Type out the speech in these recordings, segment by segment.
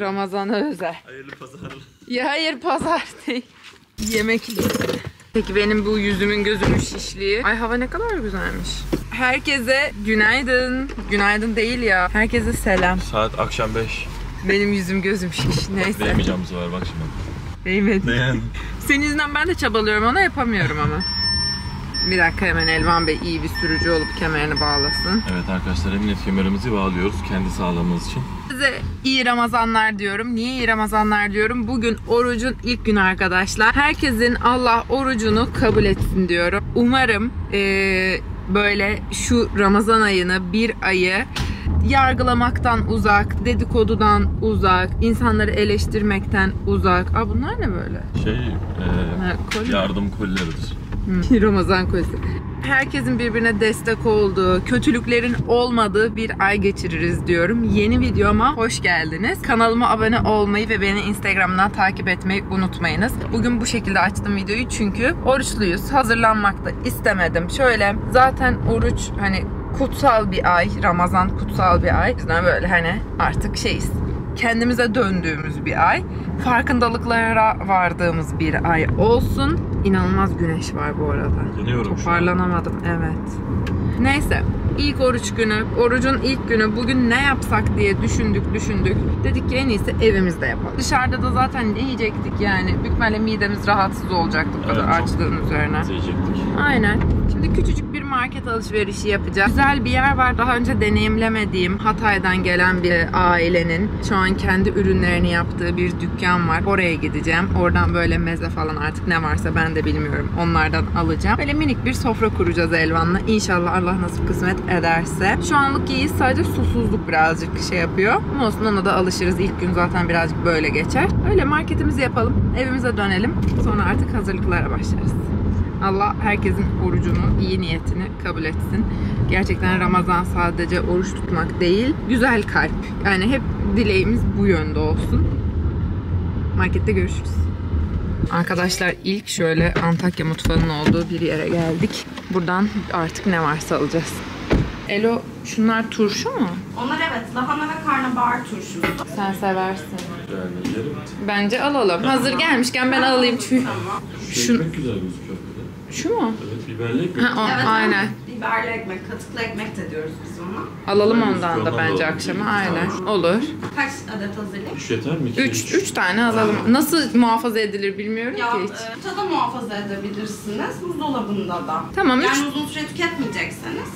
Ramazan'a özel. Hayırlı pazarlar. Ya hayır pazar değil. Yemek listesi. Peki benim bu yüzümün gözümün şişliği. Ay hava ne kadar güzelmiş. Herkese günaydın. Günaydın değil ya. Herkese selam. Saat akşam 5. Benim yüzüm gözüm şiş. Neyse. Değmeyeceğim bu sefer bak şimdi. Değmedi. Değen. Senin yüzünden ben de çabalıyorum ona yapamıyorum ama. Bir dakika hemen Elvan Bey iyi bir sürücü olup kemerini bağlasın. Evet arkadaşlar emniyet kemerimizi bağlıyoruz kendi sağlığımız için. Size iyi Ramazanlar diyorum. Niye iyi Ramazanlar diyorum? Bugün orucun ilk günü arkadaşlar. Herkesin Allah orucunu kabul etsin diyorum. Umarım eee, böyle şu Ramazan ayını, bir ayı yargılamaktan uzak, dedikodudan uzak, insanları eleştirmekten uzak. Aa bunlar ne böyle? Şey e, Ha, yardım kolileridir. Ramazan kolisi. Herkesin birbirine destek olduğu, kötülüklerin olmadığı bir ay geçiririz diyorum. Yeni videoma hoş geldiniz. Kanalıma abone olmayı ve beni Instagram'dan takip etmeyi unutmayınız. Bugün bu şekilde açtım videoyu çünkü oruçluyuz. Hazırlanmak da istemedim. Şöyle zaten oruç hani kutsal bir ay. Ramazan kutsal bir ay. Bizden böyle hani artık şeyiz kendimize döndüğümüz bir ay. Farkındalıklara vardığımız bir ay olsun. İnanılmaz güneş var bu arada. Yanıyorum. Toparlanamadım evet. Neyse ilk oruç günü, orucun ilk günü bugün ne yapsak diye düşündük düşündük. Dedik ki en iyisi evimizde yapalım. Dışarıda da zaten ne yiyecektik yani. Büyük midemiz rahatsız olacaktı bu kadar Evet, açlığın üzerine. Yiyecektik. Aynen. Şimdi küçücük bir market alışverişi yapacağız. Güzel bir yer var. Daha önce deneyimlemediğim Hatay'dan gelen bir ailenin şu an kendi ürünlerini yaptığı bir dükkan var. Oraya gideceğim. Oradan böyle meze falan artık ne varsa ben de bilmiyorum. Onlardan alacağım. Böyle minik bir sofra kuracağız Elvan'la. İnşallah Allah nasip kısmet ederse. Şu anlık iyiyiz. Sadece susuzluk birazcık şey yapıyor. Ama olsun ona da alışırız. İlk gün zaten birazcık böyle geçer. Öyle marketimizi yapalım. Evimize dönelim. Sonra artık hazırlıklara başlarız. Allah herkesin orucunu, iyi niyetini kabul etsin. Gerçekten Ramazan sadece oruç tutmak değil, güzel kalp. Yani hep dileğimiz bu yönde olsun. Markette görüşürüz. Arkadaşlar ilk şöyle Antakya mutfağının olduğu bir yere geldik. Buradan artık ne varsa alacağız. Elo şunlar turşu mu? Onlar evet lahana ve karnabahar turşusu. Sen seversin. Yani yerim. Bence alalım. Hazır gelmişken ben alayım çünkü. Tamam. Şu ekmek güzel gözüküyor. Şu mu? Evet biberli ekmek. Ha, o, Evet, aynen. Biberli ekmek, katıklı ekmek de diyoruz biz ona. Alalım Ben ondan da bence alalım. akşama. Aynen. Olur. Kaç adet hazırlayayım? Üç yeter mi? İki, Üç, üç tane alalım. Nasıl muhafaza edilir bilmiyorum Ya ki hiç. e, tada muhafaza edebilirsiniz, buzdolabında da. Tamam, Yani üç- uzun süre tüketmeyecekseniz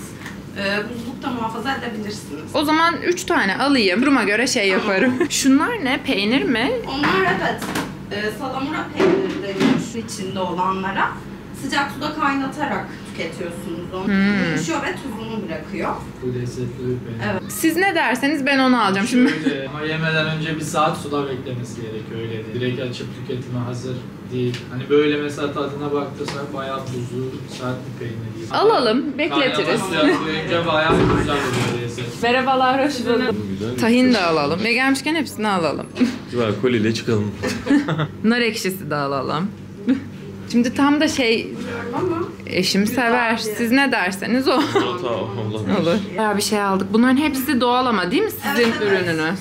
e, buzlukta muhafaza edebilirsiniz. O zaman üç tane alayım. Duruma göre şey yaparım. Şunlar ne? Peynir mi? Onlar evet e, salamura peyniri deniyor içinde olanlara. Sıcak suda kaynatarak tüketiyorsunuz onu. Hmm. Yumuşuyor ve tuzunu bırakıyor. Bu lezzetli bir peynir. Evet. Siz ne derseniz ben onu alacağım. Şimdi Şöyle, ama yemeden önce bir saat suda beklemesi gerekiyor öyle değil. Direkt açıp tüketime hazır değil. Hani böyle mesela tadına baktıysak bayağı tuzlu, sert bir peynir gibi. alalım, bekletiriz. Yapınca bayağı güzel oluyor lezzet. Merhabalar, hoş bulduk. Bu güzel. Tahin de alalım. Ve gelmişken hepsini alalım. Güzel koliyle çıkalım. Nar ekşisi de alalım. Şimdi tam da şey eşim sever. Siz ne derseniz o. Olur. Bayağı bir şey aldık. Bunların hepsi doğal ama değil mi sizin Evet, evet. ürününüz?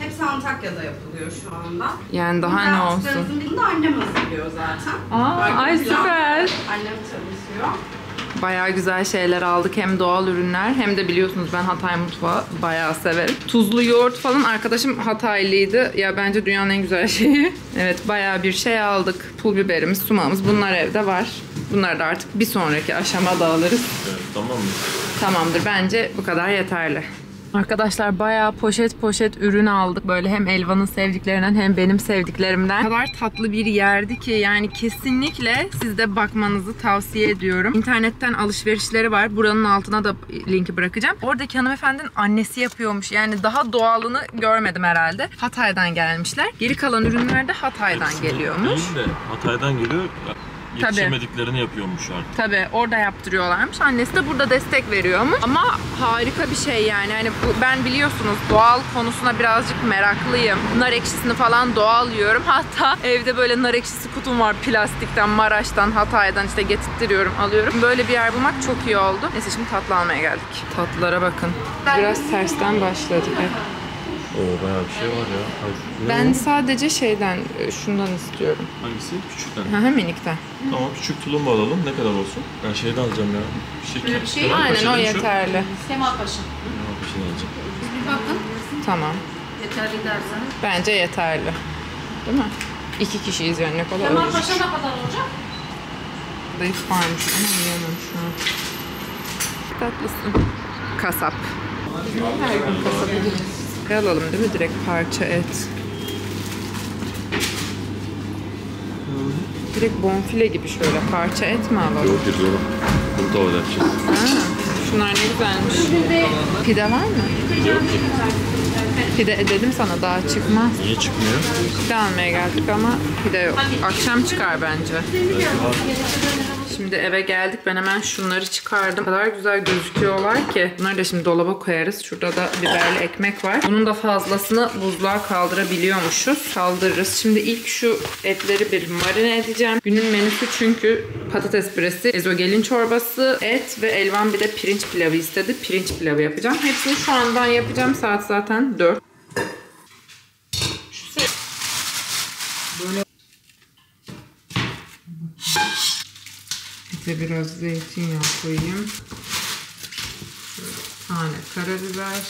hepsi Antakya'da yapılıyor şu anda. Yani daha ne olsun. Birini de annem hazırlıyor zaten. Aa, ay pilav süper. Annem çalışıyor. Bayağı güzel şeyler aldık. Hem doğal ürünler hem de biliyorsunuz ben Hatay mutfağı bayağı severim. Tuzlu yoğurt falan arkadaşım Hataylıydı. Ya bence dünyanın en güzel şeyi. Evet bayağı bir şey aldık. Pul biberimiz, sumağımız bunlar evde var. Bunları da artık bir sonraki aşamada alırız. Evet, tamam mı? Tamamdır bence bu kadar yeterli. Arkadaşlar bayağı poşet poşet ürün aldık. Böyle hem Elvan'ın sevdiklerinden hem benim sevdiklerimden. O kadar tatlı bir yerdi ki yani kesinlikle siz de bakmanızı tavsiye ediyorum. İnternetten alışverişleri var. Buranın altına da linki bırakacağım. Oradaki hanımefendinin annesi yapıyormuş. Yani daha doğalını görmedim herhalde. Hatay'dan gelmişler. Geri kalan ürünler de Hatay'dan geliyormuş. Değil de Hatay'dan geliyor. Yetişemediklerini yapıyormuş artık. Tabii orada yaptırıyorlarmış. Annesi de burada destek veriyormuş. Ama harika bir şey yani. Hani bu, ben biliyorsunuz doğal konusuna birazcık meraklıyım. Nar ekşisini falan doğal yiyorum. Hatta evde böyle nar ekşisi kutum var plastikten, Maraş'tan, Hatay'dan işte getirtiyorum, alıyorum. Böyle bir yer bulmak çok iyi oldu. Neyse şimdi tatlı almaya geldik. Tatlılara bakın. Biraz tersten başladık. hep. Oo bayağı bir şey var ya. Ay, ne Ben o? sadece şeyden, e, şundan istiyorum. Hangisi? Küçükten. Hı hı minikten. Tamam küçük tulumba alalım. Ne kadar olsun? Ben şeyden alacağım ya. Bir şey, bir şey, Kemal Aynen Paşa o yeterli. Kemal Paşa. Kemal Paşa'dan alacağım. Bir bakın. Tamam. Yeterli derseniz. Bence yeterli. Değil mi? İki kişiyiz yani ne kadar olur. Paşa ne kadar olacak? Zayıf varmış ama yiyemem şu an. Tatlısın. Kasap. Her gün kasaba gideriz. Alalım değil mi? Direkt parça et. Direkt bonfile gibi şöyle parça et mi alalım? Yok yok yok. Bunu tavada yapacağız. Ha, şunlar ne güzelmiş. Pide var mı? Yok. Pide dedim sana daha çıkmaz. Niye çıkmıyor? Pide almaya geldik ama pide yok. Akşam çıkar bence. Şimdi eve geldik. Ben hemen şunları çıkardım. O kadar güzel gözüküyorlar ki. Bunları da şimdi dolaba koyarız. Şurada da biberli ekmek var. Bunun da fazlasını buzluğa kaldırabiliyormuşuz. Kaldırırız. Şimdi ilk şu etleri bir marine edeceğim. Günün menüsü çünkü patates püresi, ezogelin çorbası, et ve Elvan bir de pirinç pilavı istedi. Pirinç pilavı yapacağım. Hepsini şu andan yapacağım. Saat zaten 4. Ete biraz zeytinyağı koyayım. Tane karabiber.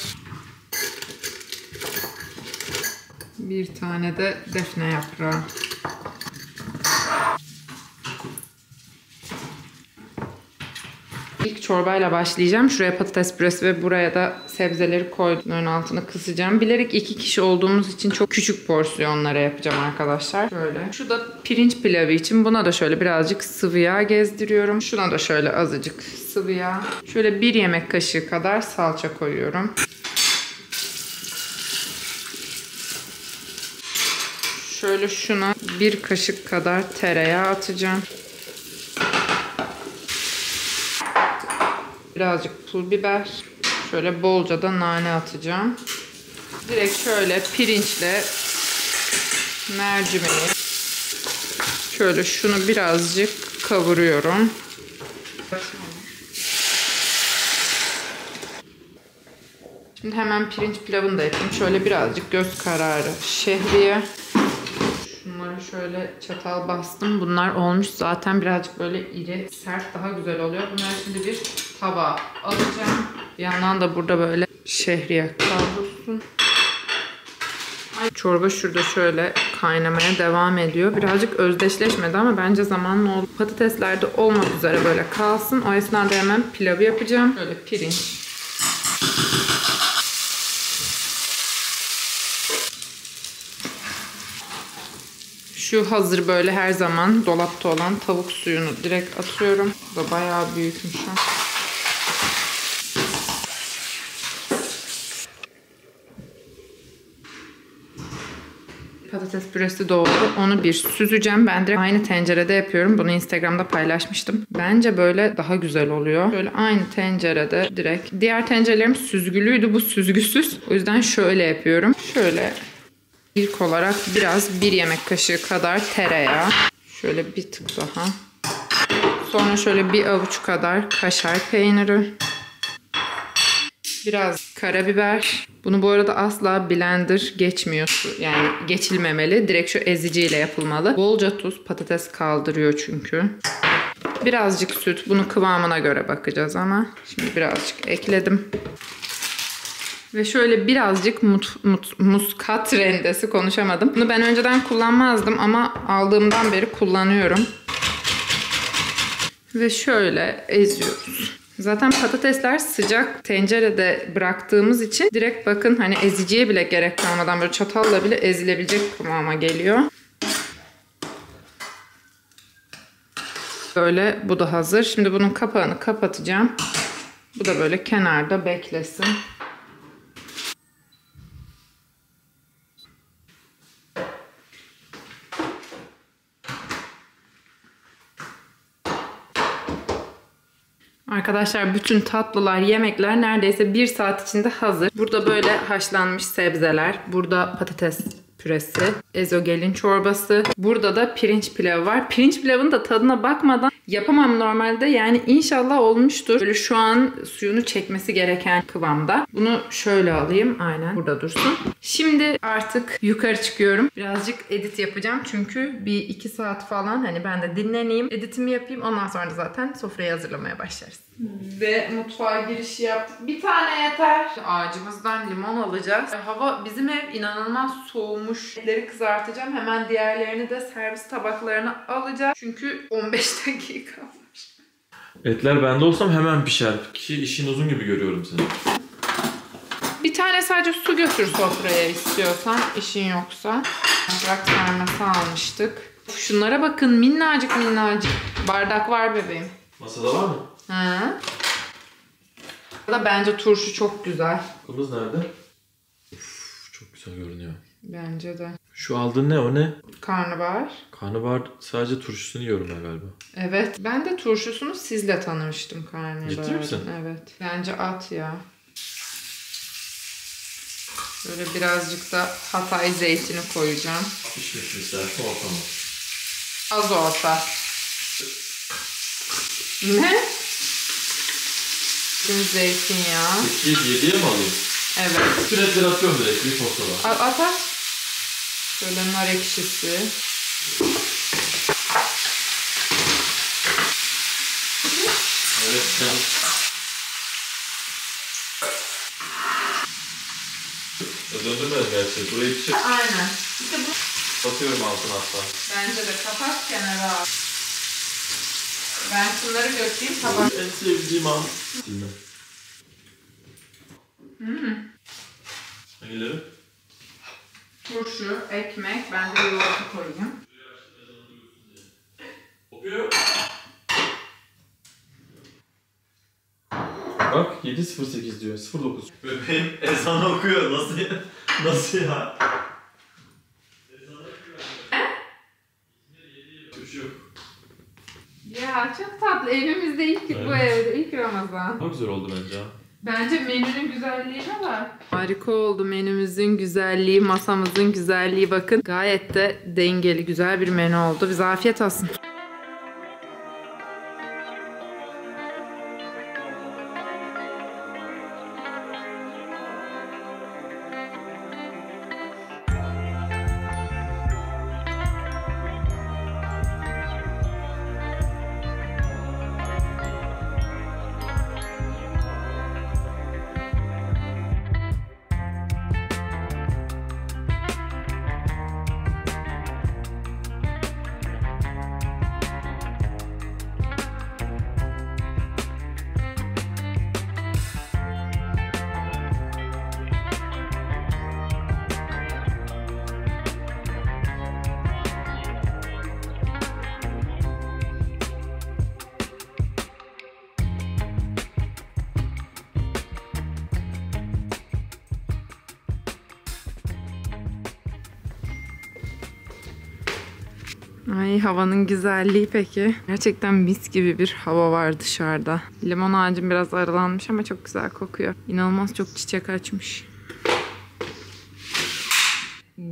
Bir tane de defne yaprağı. Çorbayla başlayacağım. Şuraya patates püresi ve buraya da sebzeleri koydum. Bunların altını kısacağım. Bilerek iki kişi olduğumuz için çok küçük porsiyonlara yapacağım arkadaşlar. Şöyle. Şu da pirinç pilavı için. Buna da şöyle birazcık sıvı yağ gezdiriyorum. Şuna da şöyle azıcık sıvı yağ. Şöyle bir yemek kaşığı kadar salça koyuyorum. Şöyle şuna bir kaşık kadar tereyağı atacağım. Birazcık pul biber. Şöyle bolca da nane atacağım. Direkt şöyle pirinçle mercimeği şöyle şunu birazcık kavuruyorum. Şimdi hemen pirinç pilavını da yapayım. Şöyle birazcık göz kararı şehriye. Şöyle çatal bastım. Bunlar olmuş zaten birazcık böyle iri, sert daha güzel oluyor. Bunları şimdi bir tabağa alacağım. Bir yandan da burada böyle şehriye kavrulsun. Çorba şurada şöyle kaynamaya devam ediyor. Birazcık özdeşleşmedi ama bence zamanla oldu. Patatesler de olmak üzere böyle kalsın. O esnada hemen pilavı yapacağım. Böyle pirinç. Şu hazır böyle her zaman dolapta olan tavuk suyunu direkt atıyorum. Bu da bayağı büyükmüş. ha. Patates püresi doğru. Onu bir süzeceğim. Ben direkt aynı tencerede yapıyorum. Bunu Instagram'da paylaşmıştım. Bence böyle daha güzel oluyor. Böyle aynı tencerede direkt. Diğer tencerelerim süzgülüydü. Bu süzgüsüz. O yüzden şöyle yapıyorum. Şöyle İlk olarak biraz bir yemek kaşığı kadar tereyağı. Şöyle bir tık daha. Sonra şöyle bir avuç kadar kaşar peyniri. Biraz karabiber. Bunu bu arada asla blender geçmiyor. Yani geçilmemeli. Direkt şu eziciyle yapılmalı. Bolca tuz. Patates kaldırıyor çünkü. Birazcık süt. Bunu kıvamına göre bakacağız ama. Şimdi birazcık ekledim. Ve şöyle birazcık mut, mut, muskat rendesi konuşamadım. Bunu ben önceden kullanmazdım ama aldığımdan beri kullanıyorum. Ve şöyle eziyoruz. Zaten patatesler sıcak tencerede bıraktığımız için direkt bakın hani eziciye bile gerek kalmadan böyle çatalla bile ezilebilecek kıvama geliyor. Böyle bu da hazır. Şimdi bunun kapağını kapatacağım. Bu da böyle kenarda beklesin. Arkadaşlar bütün tatlılar, yemekler neredeyse bir saat içinde hazır. Burada böyle haşlanmış sebzeler, burada patates püresi, ezogelin çorbası. Burada da pirinç pilavı var. Pirinç pilavın da tadına bakmadan Yapamam normalde yani inşallah olmuştur. Böyle şu an suyunu çekmesi gereken kıvamda. Bunu şöyle alayım aynen burada dursun. Şimdi artık yukarı çıkıyorum. Birazcık edit yapacağım çünkü bir iki saat falan hani ben de dinleneyim. Editimi yapayım ondan sonra da zaten sofrayı hazırlamaya başlarız. Ve mutfağa girişi yaptık. Bir tane yeter. Ağacımızdan limon alacağız. Hava bizim ev inanılmaz soğumuş. Etleri kızartacağım. Hemen diğerlerini de servis tabaklarına alacağım. Çünkü 15 dakika var. Etler bende olsam hemen pişer. Ki işin uzun gibi görüyorum seni. Bir tane sadece su götür sofraya istiyorsan, işin yoksa. Yaprak sarması almıştık. Şunlara bakın minnacık minnacık. Bardak var bebeğim. Masada var mı? Hı. Da bence turşu çok güzel. Kımız nerede? Uf, çok güzel görünüyor. Bence de. Şu aldığın ne o ne? Karnabahar. Karnabahar sadece turşusunu yiyorum ben galiba. Evet. Ben de turşusunu sizle tanımıştım karnabaharın. Ciddi misin? Evet. Bence at ya. Böyle birazcık da Hatay zeytini koyacağım. Pişmiş mi istersin orta mı? Az orta. Ne? Şimdi zeytinyağı. Peki 7'ye mi alayım? Evet. Etleri atıyorum direkt bir postada. At at. Şöyle nar ekşisi. Evet sen... Döndürmez gerçi. Burayı pişir. Aynen. İşte bu Batıyorum altına hatta. bence de kapat kenara al. Ben şunları götüreyim tabak. En sevdiğim an. Bilmem. Hangileri? Turşu, ekmek, ben de yoğurtu koyayım. Okuyor. Bak 7.08 diyor. 09. Bebeğim ezan okuyor. Nasıl ya? Nasıl ya? Ya çok tatlı. Evimizde ilk bu Evet. evde ilk Ramazan. Çok güzel oldu bence ha. Bence menünün güzelliğine bak. Harika oldu menümüzün güzelliği, masamızın güzelliği bakın. Gayet de dengeli, güzel bir menü oldu. Bize afiyet olsun. Ay havanın güzelliği peki. Gerçekten mis gibi bir hava var dışarıda. Limon ağacım biraz aralanmış ama çok güzel kokuyor. İnanılmaz çok çiçek açmış.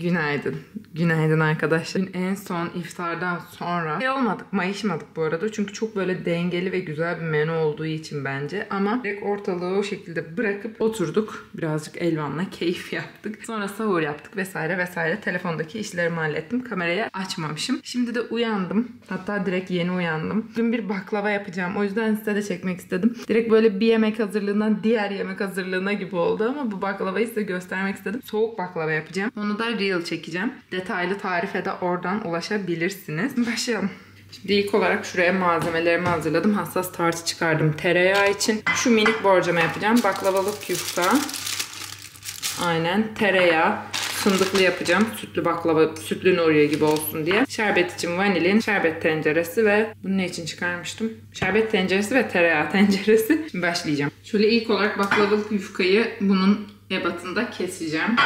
Günaydın. Günaydın arkadaşlar. Dün en son iftardan sonra şey olmadık, mayışmadık bu arada. Çünkü çok böyle dengeli ve güzel bir menü olduğu için bence. Ama direkt ortalığı o şekilde bırakıp oturduk. Birazcık Elvan'la keyif yaptık. Sonra sahur yaptık vesaire vesaire. Telefondaki işlerimi hallettim. Kamerayı açmamışım. Şimdi de uyandım. Hatta direkt yeni uyandım. Dün bir baklava yapacağım. O yüzden size de çekmek istedim. Direkt böyle bir yemek hazırlığından diğer yemek hazırlığına gibi oldu ama bu baklavayı size göstermek istedim. Soğuk baklava yapacağım. Onu da reel çekeceğim. Detaylı tarife de oradan ulaşabilirsiniz. Başlayalım. Şimdi ilk olarak şuraya malzemelerimi hazırladım. Hassas tartı çıkardım tereyağı için. Şu minik borcama yapacağım. Baklavalık yufka. Aynen tereyağı. Fındıklı yapacağım. Sütlü baklava, sütlü nuriye gibi olsun diye. Şerbet için vanilin, şerbet tenceresi ve bunu ne için çıkarmıştım? Şerbet tenceresi ve tereyağı tenceresi. Şimdi başlayacağım. Şöyle ilk olarak baklavalık yufkayı bunun ebatında keseceğim.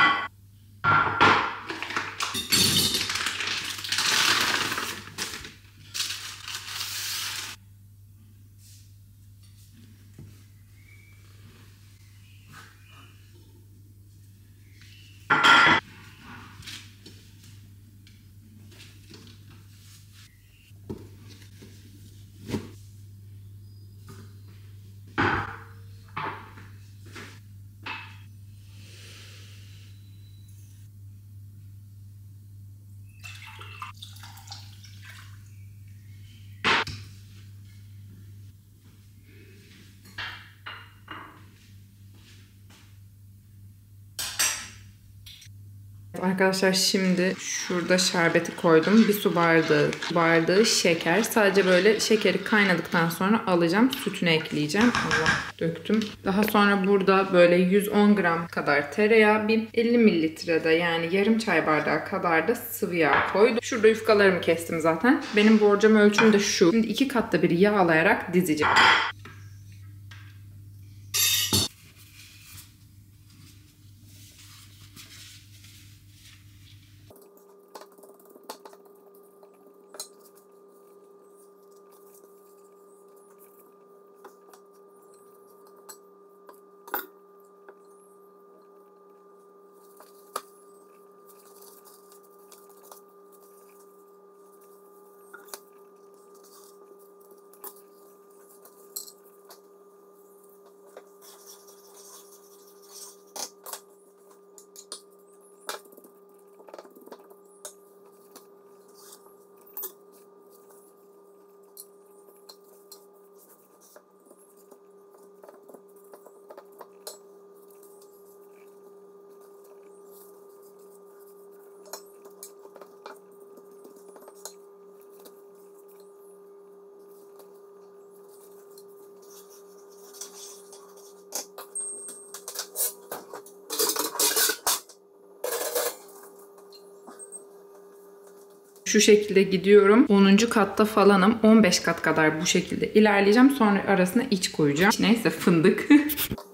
Arkadaşlar şimdi şurada şerbeti koydum. Bir su bardağı, bardağı şeker. Sadece böyle şekeri kaynadıktan sonra alacağım. Sütünü ekleyeceğim. Allah döktüm. Daha sonra burada böyle 110 gram kadar tereyağı, bir 50 mililitrede yani yarım çay bardağı kadar da sıvı yağ koydum. Şurada yufkalarımı kestim zaten. Benim borcam ölçüm de şu. Şimdi iki katta bir yağlayarak dizeceğim. Şu şekilde gidiyorum. 10. katta falanım. 15 kat kadar bu şekilde ilerleyeceğim. Sonra arasına iç koyacağım. Neyse fındık.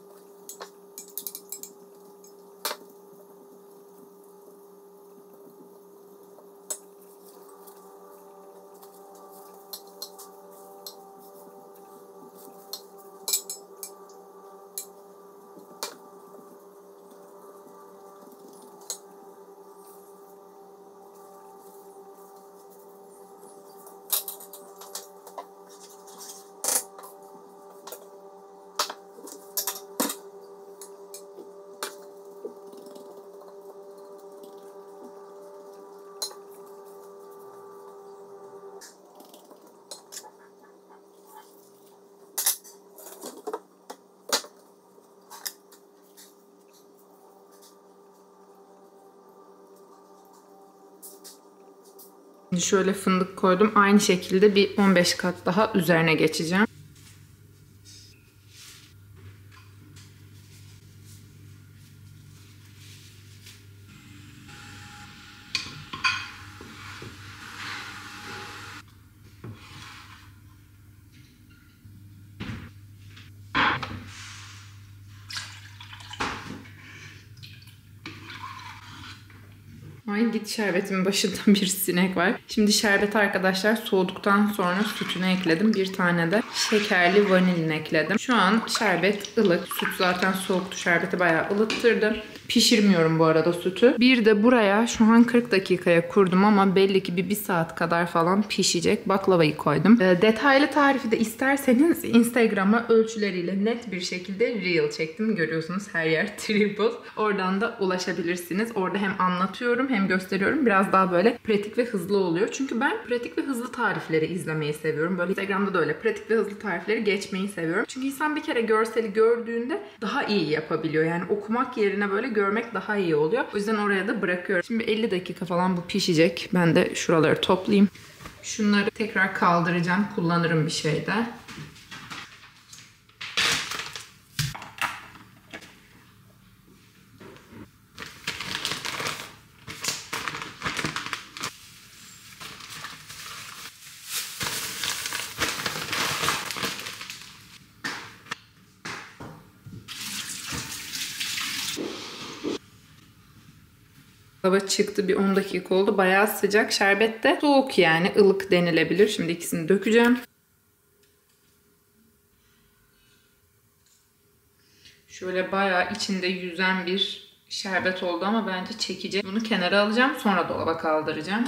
Şimdi şöyle fındık koydum. Aynı şekilde bir 15 kat daha üzerine geçeceğim. Ay git şerbetimin başında bir sinek var. Şimdi şerbet arkadaşlar soğuduktan sonra sütünü ekledim. Bir tane de şekerli vanilin ekledim. Şu an şerbet ılık. Süt zaten soğuktu. Şerbeti bayağı ılıttırdı. Pişirmiyorum bu arada sütü. Bir de buraya şu an 40 dakikaya kurdum ama belli ki bir, bir saat kadar falan pişecek. Baklavayı koydum. E, detaylı tarifi de isterseniz Instagram'a ölçüleriyle net bir şekilde reel çektim. Görüyorsunuz her yer triple. Oradan da ulaşabilirsiniz. Orada hem anlatıyorum hem gösteriyorum. Biraz daha böyle pratik ve hızlı oluyor. Çünkü ben pratik ve hızlı tarifleri izlemeyi seviyorum. Böyle Instagram'da da öyle pratik ve hızlı tarifleri geçmeyi seviyorum. Çünkü insan bir kere görseli gördüğünde daha iyi yapabiliyor. Yani okumak yerine böyle görmek daha iyi oluyor. O yüzden oraya da bırakıyorum. Şimdi 50 dakika falan bu pişecek. Ben de şuraları toplayayım. Şunları tekrar kaldıracağım. Kullanırım bir şeyde. Hava çıktı bir 10 dakika oldu. Bayağı sıcak. Şerbet de soğuk yani ılık denilebilir. Şimdi ikisini dökeceğim. Şöyle bayağı içinde yüzen bir şerbet oldu ama bence çekecek. Bunu kenara alacağım sonra dolaba kaldıracağım.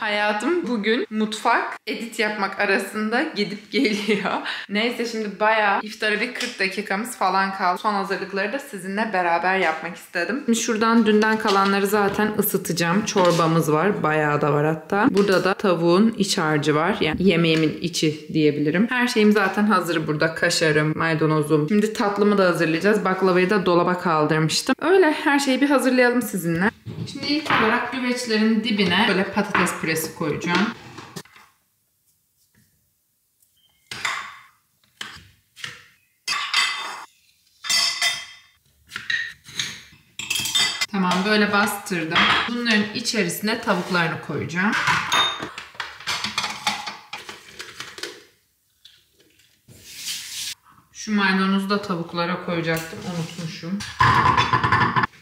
Hayatım bugün mutfak, edit yapmak arasında gidip geliyor. Neyse şimdi bayağı iftara bir 40 dakikamız falan kaldı. Son hazırlıkları da sizinle beraber yapmak istedim. Şimdi şuradan dünden kalanları zaten ısıtacağım. Çorbamız var. Bayağı da var hatta. Burada da tavuğun iç harcı var. Yani yemeğimin içi diyebilirim. Her şeyim zaten hazır burada. Kaşarım, maydanozum. Şimdi tatlımı da hazırlayacağız. Baklavayı da dolaba kaldırmıştım. Öyle her şeyi bir hazırlayalım sizinle. Şimdi ilk olarak güveçlerin dibine böyle patates püresi koyacağım. Tamam böyle bastırdım. Bunların içerisine tavuklarını koyacağım. Şu maydanozu da tavuklara koyacaktım. Unutmuşum.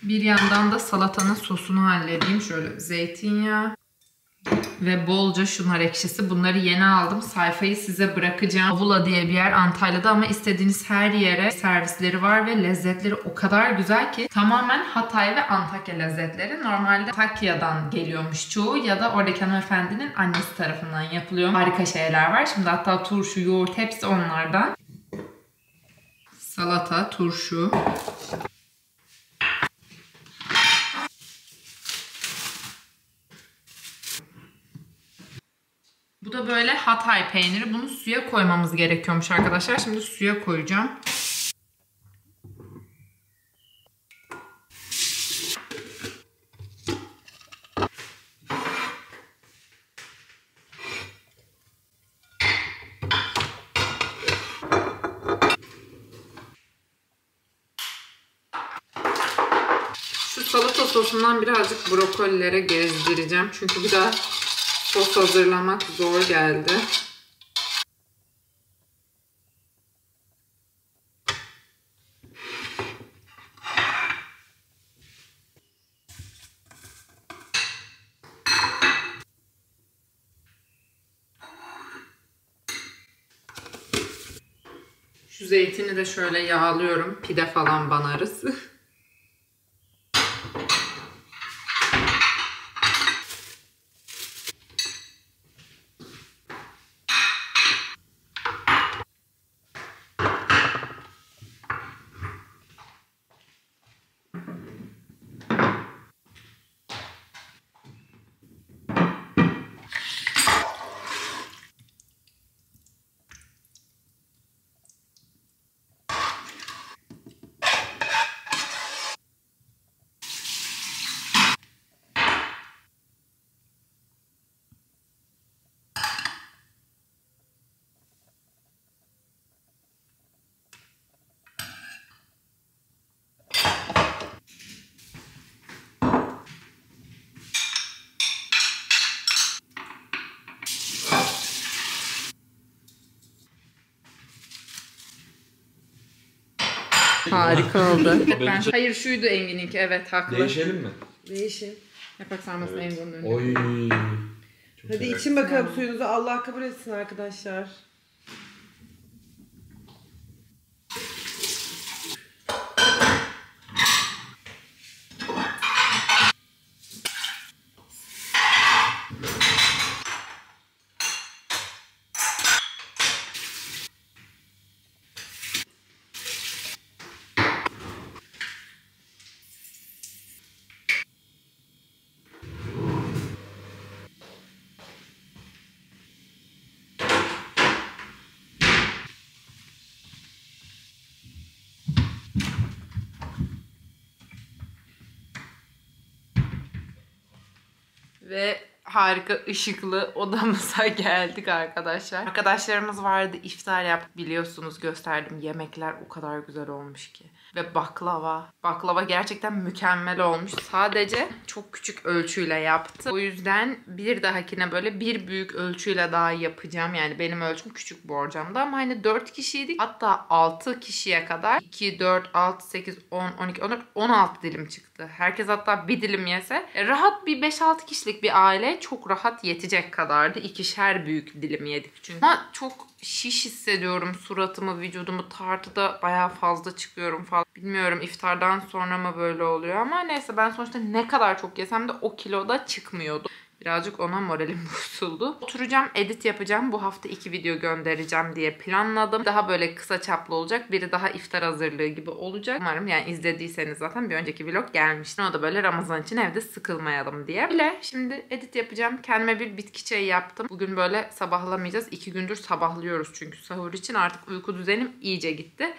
Bir yandan da salatanın sosunu halledeyim. Şöyle zeytinyağı ve bolca şunar ekşisi. Bunları yeni aldım. Sayfayı size bırakacağım. Avula diye bir yer Antalya'da ama istediğiniz her yere servisleri var ve lezzetleri o kadar güzel ki tamamen Hatay ve Antakya lezzetleri. Normalde Antakya'dan geliyormuş çoğu ya da oradaki hanımefendinin annesi tarafından yapılıyor. Harika şeyler var. Şimdi hatta turşu, yoğurt hepsi onlardan. Salata, turşu. Bu da böyle Hatay peyniri. Bunu suya koymamız gerekiyormuş arkadaşlar. Şimdi suya koyacağım. Şu salata sosundan birazcık brokolilere gezdireceğim. Çünkü bir daha sos hazırlamak zor geldi. Şu zeytini de şöyle yağlıyorum. Pide falan banarız. Harika oldu. ben, hayır şuydu Engin'inki evet haklı. Değişelim mi? Değişin. Yapak sarmasını Engin'in önüne. Oy. Çok Hadi merak için bakalım suyunuzu. Allah kabul etsin arkadaşlar. Ve harika ışıklı odamıza geldik arkadaşlar. Arkadaşlarımız vardı iftar yaptık biliyorsunuz gösterdim. Yemekler o kadar güzel olmuş ki. Ve baklava. Baklava gerçekten mükemmel olmuş. Sadece çok küçük ölçüyle yaptı. O yüzden bir dahakine böyle bir büyük ölçüyle daha yapacağım. Yani benim ölçüm küçük borcamda ama hani 4 kişiydik. Hatta 6 kişiye kadar 2, 4, 6, 8, 10, 12, 14, 16 dilim çıktı. Herkes hatta bir dilim yese e, rahat bir 5-6 kişilik bir aile çok rahat yetecek kadardı. İkişer büyük dilim yedik çünkü. Ama çok şiş hissediyorum suratımı, vücudumu. Tartıda bayağı fazla çıkıyorum falan. Bilmiyorum iftardan sonra mı böyle oluyor ama neyse ben sonuçta ne kadar çok yesem de o kiloda çıkmıyordu. Birazcık ona moralim bozuldu. Oturacağım, edit yapacağım. Bu hafta iki video göndereceğim diye planladım. Daha böyle kısa çaplı olacak. Biri daha iftar hazırlığı gibi olacak. Umarım yani izlediyseniz zaten bir önceki vlog gelmişti. O da böyle Ramazan için evde sıkılmayalım diye. Bile şimdi edit yapacağım. Kendime bir bitki çayı yaptım. Bugün böyle sabahlamayacağız. İki gündür sabahlıyoruz çünkü sahur için. Artık uyku düzenim iyice gitti.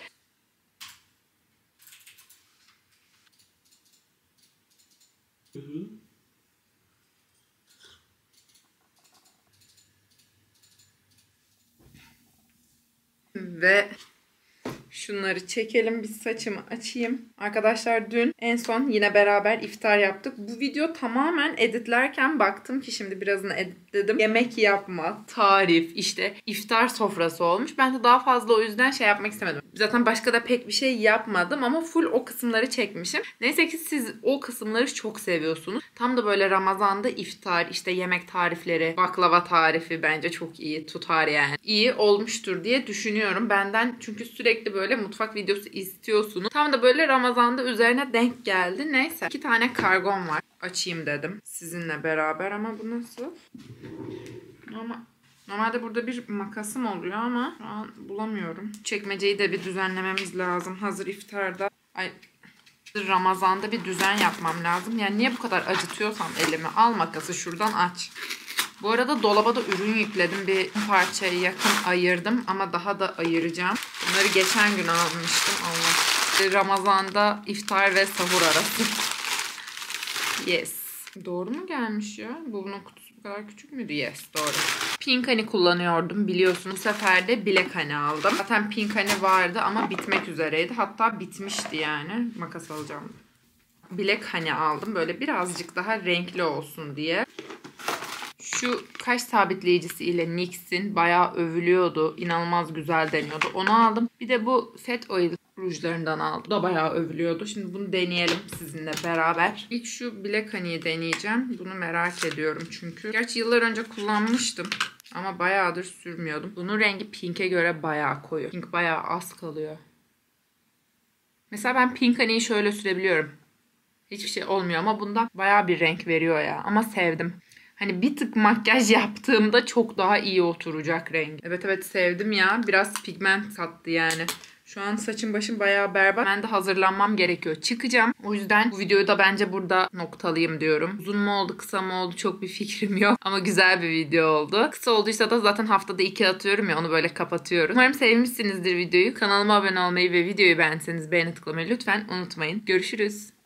Ve şunları çekelim. Bir saçımı açayım. Arkadaşlar dün en son yine beraber iftar yaptık. Bu video tamamen editlerken baktım ki şimdi birazını editledim. Yemek yapma, tarif, işte iftar sofrası olmuş. Ben de daha fazla o yüzden şey yapmak istemedim. Zaten başka da pek bir şey yapmadım ama full o kısımları çekmişim. Neyse ki siz o kısımları çok seviyorsunuz. Tam da böyle Ramazan'da iftar, işte yemek tarifleri, baklava tarifi bence çok iyi tutar yani. İyi olmuştur diye düşünüyorum. Benden çünkü sürekli böyle mutfak videosu istiyorsunuz. Tam da böyle Ramazan'da üzerine denk geldi. Neyse. iki tane kargom var. Açayım dedim sizinle beraber ama bu nasıl? Ama Normalde burada bir makasım oluyor ama şu an bulamıyorum. Çekmeceyi de bir düzenlememiz lazım. Hazır iftarda. Ay Ramazan'da bir düzen yapmam lazım. Yani niye bu kadar acıtıyorsam elimi al makası şuradan aç. Bu arada dolaba da ürün yükledim. Bir parçayı yakın ayırdım ama daha da ayıracağım. Bunları geçen gün almıştım. Allah. Ramazan'da iftar ve sahur arası. yes. Doğru mu gelmiş ya? Bu bunun kutusu bu kadar küçük müydü? Yes doğru. Pink Honey kullanıyordum biliyorsunuz. Bu sefer de Black Honey aldım. Zaten Pink Honey vardı ama bitmek üzereydi. Hatta bitmişti yani. Makas alacağım. Black Honey aldım. Böyle birazcık daha renkli olsun diye. Şu kaş sabitleyicisi ile NYX'in bayağı övülüyordu. İnanılmaz güzel deniyordu. Onu aldım. Bir de bu Fat Oil rujlarından aldım. Bu da bayağı övülüyordu. Şimdi bunu deneyelim sizinle beraber. İlk şu Black Honey'i deneyeceğim. Bunu merak ediyorum çünkü. Gerçi yıllar önce kullanmıştım. Ama bayağıdır sürmüyordum. Bunun rengi pink'e göre bayağı koyu. Pink bayağı az kalıyor. Mesela ben Pink Honey'i şöyle sürebiliyorum. Hiçbir şey olmuyor ama bundan bayağı bir renk veriyor ya. Ama sevdim. Hani bir tık makyaj yaptığımda çok daha iyi oturacak renk. Evet evet sevdim ya. Biraz pigment kattı yani. Şu an saçım başım bayağı berbat. Ben de hazırlanmam gerekiyor. Çıkacağım. O yüzden bu videoyu da bence burada noktalayayım diyorum. Uzun mu oldu kısa mı oldu çok bir fikrim yok. Ama güzel bir video oldu. Kısa olduysa da zaten haftada iki atıyorum ya onu böyle kapatıyorum. Umarım sevmişsinizdir videoyu. Kanalıma abone olmayı ve videoyu beğenseniz beğeni tıklamayı lütfen unutmayın. Görüşürüz.